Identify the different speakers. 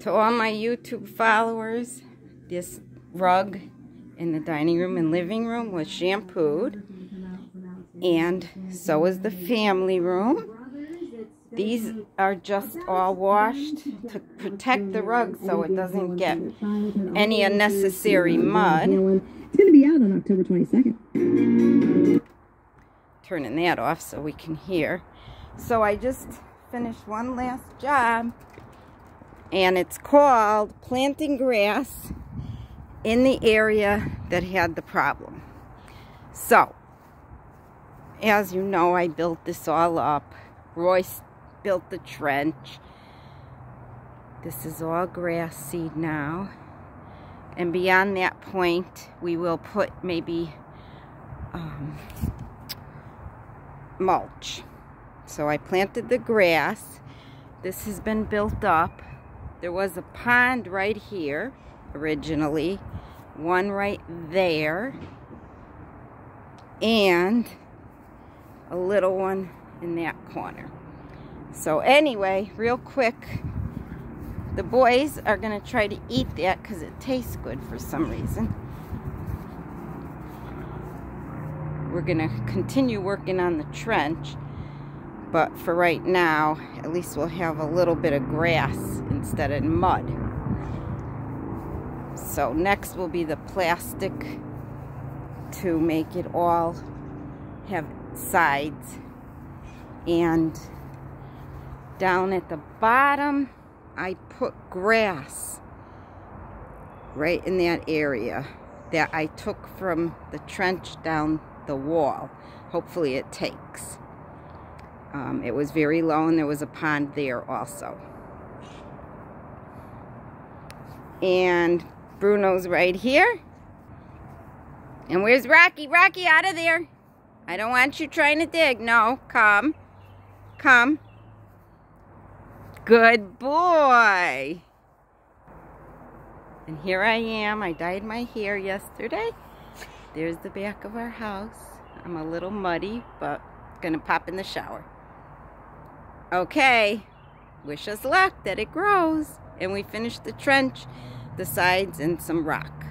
Speaker 1: To all my YouTube followers, this rug in the dining room and living room was shampooed. And so is the family room. These are just all washed to protect the rug so it doesn't get any unnecessary mud.
Speaker 2: It's going to be out on October 22nd.
Speaker 1: Turning that off so we can hear. So I just finished one last job and it's called planting grass in the area that had the problem. So, as you know, I built this all up. Royce built the trench. This is all grass seed now. And beyond that point, we will put maybe um, mulch. So I planted the grass. This has been built up. There was a pond right here originally, one right there, and a little one in that corner. So anyway, real quick, the boys are going to try to eat that because it tastes good for some reason. We're going to continue working on the trench but for right now, at least we'll have a little bit of grass instead of mud. So next will be the plastic to make it all have sides. And down at the bottom, I put grass right in that area that I took from the trench down the wall. Hopefully it takes. Um, it was very low and there was a pond there also. And Bruno's right here. And where's Rocky? Rocky, out of there. I don't want you trying to dig. No, come. Come. Good boy. And here I am. I dyed my hair yesterday. There's the back of our house. I'm a little muddy, but gonna pop in the shower. Okay, wish us luck that it grows. And we finish the trench, the sides, and some rock.